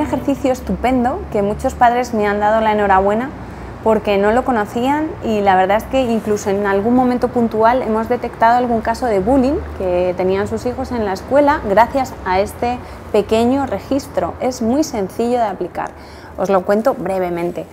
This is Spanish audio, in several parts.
ejercicio estupendo que muchos padres me han dado la enhorabuena porque no lo conocían y la verdad es que incluso en algún momento puntual hemos detectado algún caso de bullying que tenían sus hijos en la escuela gracias a este pequeño registro. Es muy sencillo de aplicar. Os lo cuento brevemente.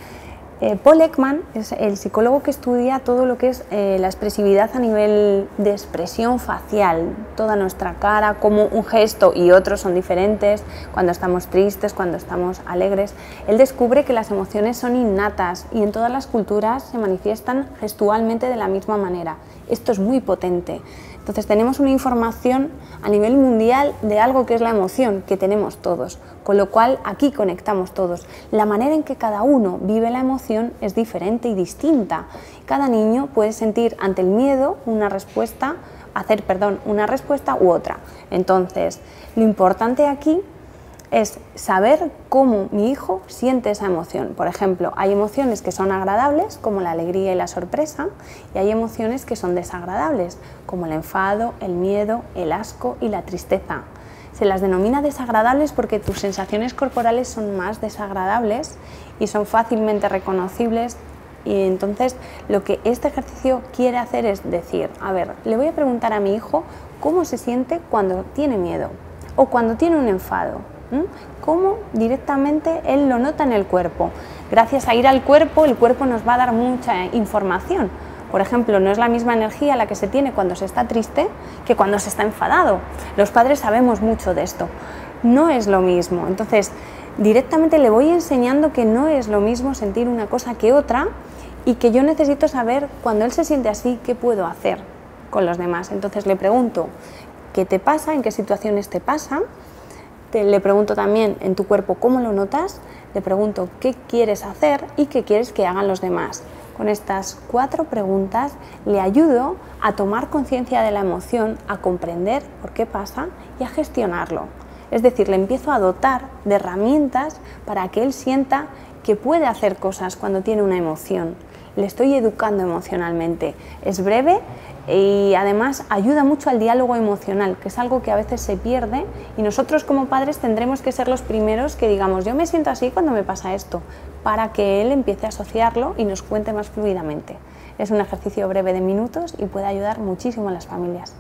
Eh, Paul Ekman es el psicólogo que estudia todo lo que es eh, la expresividad a nivel de expresión facial, toda nuestra cara, como un gesto y otros son diferentes, cuando estamos tristes, cuando estamos alegres. Él descubre que las emociones son innatas y en todas las culturas se manifiestan gestualmente de la misma manera. Esto es muy potente. Entonces tenemos una información a nivel mundial de algo que es la emoción que tenemos todos, con lo cual aquí conectamos todos. La manera en que cada uno vive la emoción es diferente y distinta. Cada niño puede sentir ante el miedo una respuesta, hacer, perdón, una respuesta u otra. Entonces, lo importante aquí es saber cómo mi hijo siente esa emoción. Por ejemplo, hay emociones que son agradables, como la alegría y la sorpresa, y hay emociones que son desagradables, como el enfado, el miedo, el asco y la tristeza. Se las denomina desagradables porque tus sensaciones corporales son más desagradables y son fácilmente reconocibles y entonces lo que este ejercicio quiere hacer es decir, a ver, le voy a preguntar a mi hijo cómo se siente cuando tiene miedo o cuando tiene un enfado cómo directamente él lo nota en el cuerpo. Gracias a ir al cuerpo, el cuerpo nos va a dar mucha información. Por ejemplo, no es la misma energía la que se tiene cuando se está triste que cuando se está enfadado. Los padres sabemos mucho de esto. No es lo mismo. Entonces, directamente le voy enseñando que no es lo mismo sentir una cosa que otra y que yo necesito saber cuando él se siente así, qué puedo hacer con los demás. Entonces le pregunto, ¿qué te pasa? ¿En qué situaciones te pasa? Le pregunto también en tu cuerpo cómo lo notas, le pregunto qué quieres hacer y qué quieres que hagan los demás. Con estas cuatro preguntas le ayudo a tomar conciencia de la emoción, a comprender por qué pasa y a gestionarlo. Es decir, le empiezo a dotar de herramientas para que él sienta que puede hacer cosas cuando tiene una emoción. Le estoy educando emocionalmente. Es breve, y además ayuda mucho al diálogo emocional, que es algo que a veces se pierde y nosotros como padres tendremos que ser los primeros que digamos yo me siento así cuando me pasa esto, para que él empiece a asociarlo y nos cuente más fluidamente. Es un ejercicio breve de minutos y puede ayudar muchísimo a las familias.